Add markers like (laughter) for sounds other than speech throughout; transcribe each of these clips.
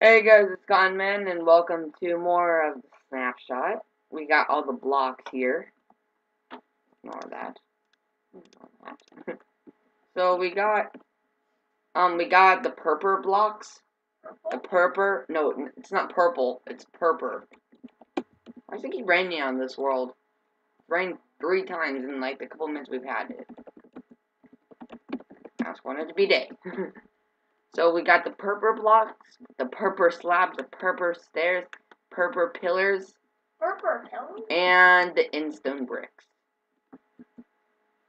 Hey guys, it's Conman, and welcome to more of the Snapshot. We got all the blocks here. Ignore that. Ignore that. (laughs) so we got, um, we got the purple blocks. The purple, no, it's not purple, it's purple. I think it raining on this world. Rained three times in like the couple minutes we've had it. I just wanted to be day. (laughs) So we got the purple blocks, the purple slabs, the purple stairs, purple pillars, Purple pillars? and the End Stone bricks.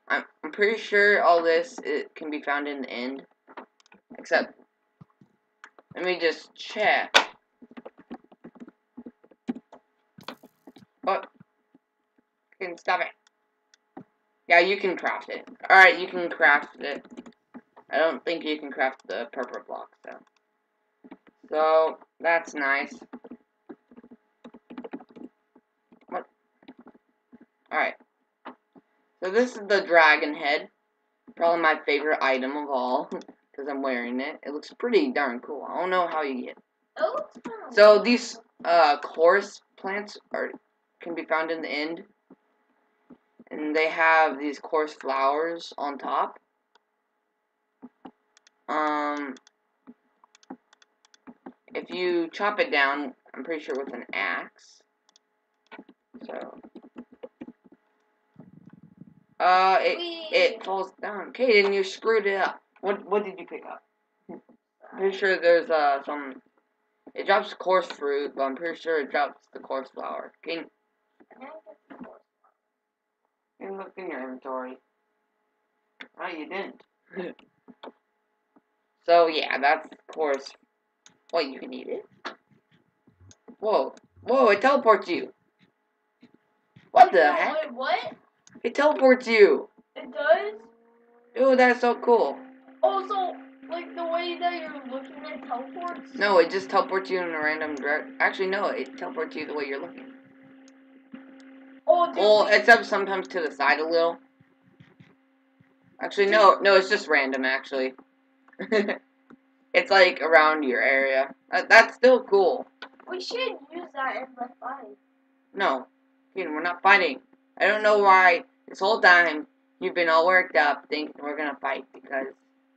I'm, I'm pretty sure all this it can be found in the end. Except, let me just check. Oh, Can stop it. Yeah, you can craft it. Alright, you can craft it. I don't think you can craft the purple blocks, though. So, that's nice. What? Alright. So this is the dragon head. Probably my favorite item of all. (laughs) Because I'm wearing it. It looks pretty darn cool. I don't know how you get. Oh, it's kind of So these uh, chorus plants are can be found in the end. And they have these chorus flowers on top. Um, if you chop it down, I'm pretty sure with an axe. So, uh, it it falls down. Okay, then you screwed it up. What what did you pick up? I'm pretty sure there's uh some. It drops chorus fruit, but I'm pretty sure it drops the chorus flower. Can you, can you look in your inventory? Oh, you didn't. (laughs) so yeah, that's of course What you can eat it? Whoa, whoa! It teleports you. What the Oh, heck? Wait, what? It teleports you. It does? Ooh, that's so cool. Oh, so, like, the way that you're looking at teleports? No, it just teleports you in a random direction. Actually, no, it teleports you the way you're looking. Oh. Well, except sometimes to the side a little. Actually, no, no, it's just random. Actually, (laughs) it's like around your area. That, that's still cool. we should use that in the fight. No, we're not fighting. I don't know why this whole time you've been all worked up thinking we're gonna fight because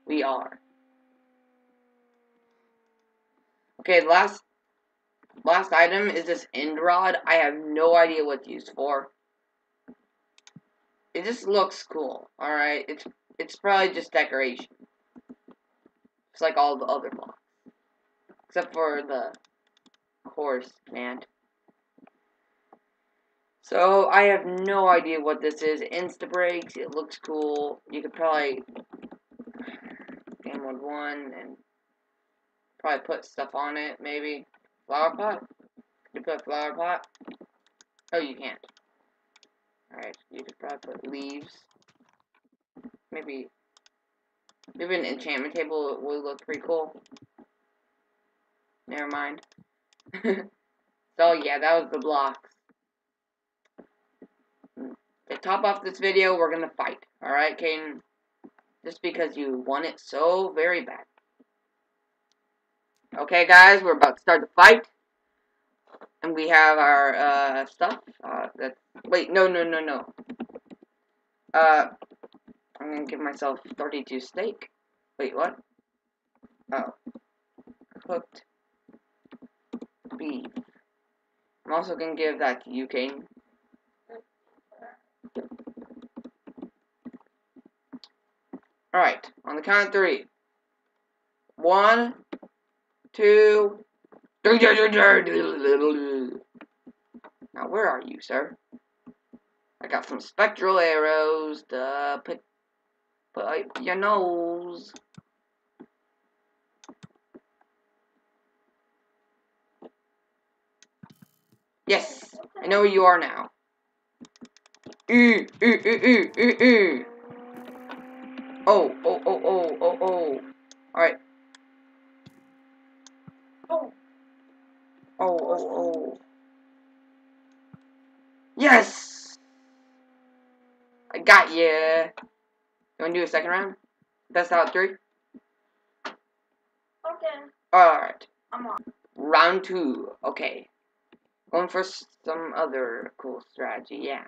we are. Okay, last last item is this end rod. I have no idea what it's used for. It just looks cool. Alright, it's it's probably just decoration. It's like all the other blocks. Except for the chorus plant. So I have no idea what this is. Insta breaks. It looks cool. You could probably game mode one and probably put stuff on it. Maybe flower pot. Could you put flower pot? Oh, you can't. All right. You could probably put leaves. Maybe maybe an enchantment table would look pretty cool. Never mind. (laughs) so yeah, that was the blocks to top off this video, we're gonna fight. Alright, Caden? Just because you want it so very bad. Okay, guys, we're about to start the fight. And we have our, uh, stuff. Uh, that, wait, no, no, no, no. Uh, I'm gonna give myself 32 steak. Wait, what? Oh. Cooked beef. I'm also gonna give that to you, Caden. Alright, on the count of three. One, two, three. Now, where are you, sir? I got some spectral arrows to put, up your nose. Yes, I know where you are now. Ooh, ooh, ooh, ooh, ooh, ooh. Oh, oh, oh, oh, oh, oh. Alright. Oh, Oh, oh, oh. Yes! I got ya. You wanna do a second round? Best out of three? okay. Alright. I'm on. round two. Okay. Going for some other cool strategy. Yeah.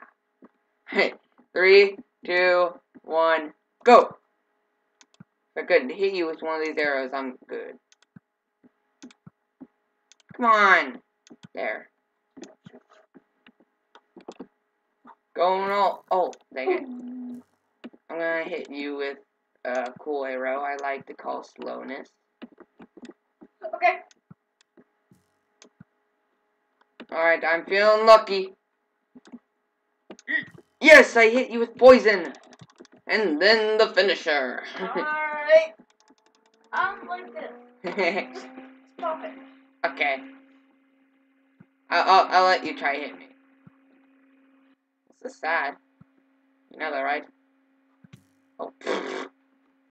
Hey, three, two, one, go. If I could hit you with one of these arrows, I'm good. Come on. There. Going all. Oh, dang it. I'm gonna hit you with a cool arrow I like to call slowness. Okay. Alright, I'm feeling lucky. Yes, I hit you with poison. And then the finisher. Alright. I'm like this. (laughs) Stop it. okay. I'll, I'll, I'll let you try hit me. This is sad. You know that, right? Oh. (laughs)